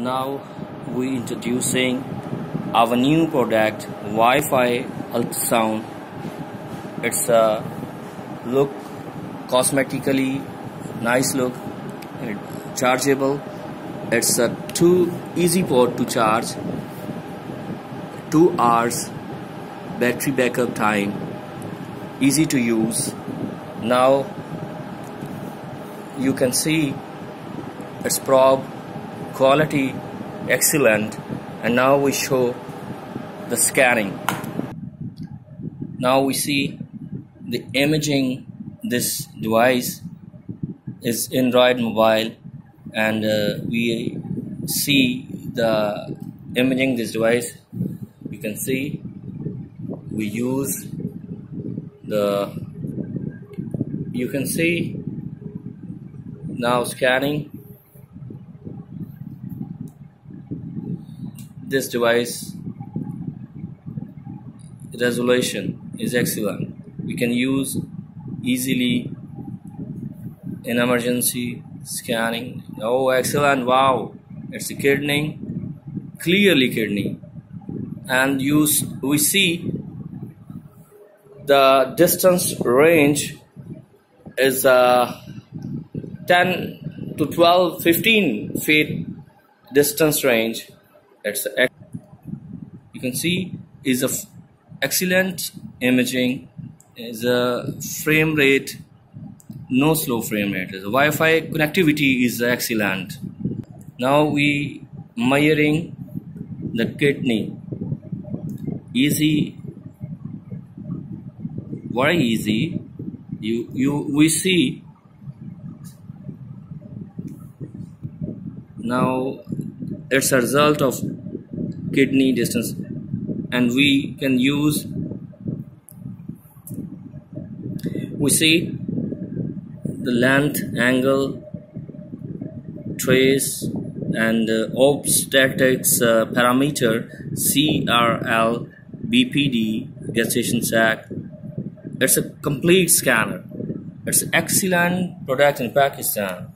now we introducing our new product Wi-Fi ultrasound. It's a look cosmetically nice look chargeable. It's a two easy port to charge. Two hours battery backup time. Easy to use. Now you can see its probe quality excellent and now we show the scanning. Now we see the imaging this device is Android mobile and uh, we see the imaging this device. You can see we use the you can see now scanning this device resolution is excellent. We can use easily in emergency scanning. Oh excellent. Wow. It's a kidney clearly kidney. And use we see the distance range is uh, 10 to 12 15 feet distance range it's you can see is a excellent imaging is a frame rate no slow frame rate. The Wi-Fi connectivity is excellent. Now we measuring the kidney. Easy. Very easy. You you we see. Now it's a result of kidney distance. And we can use we see the length angle trace and uh, obstetrics uh, parameter CRL BPD gestation sac. It's a complete scanner. It's excellent product in Pakistan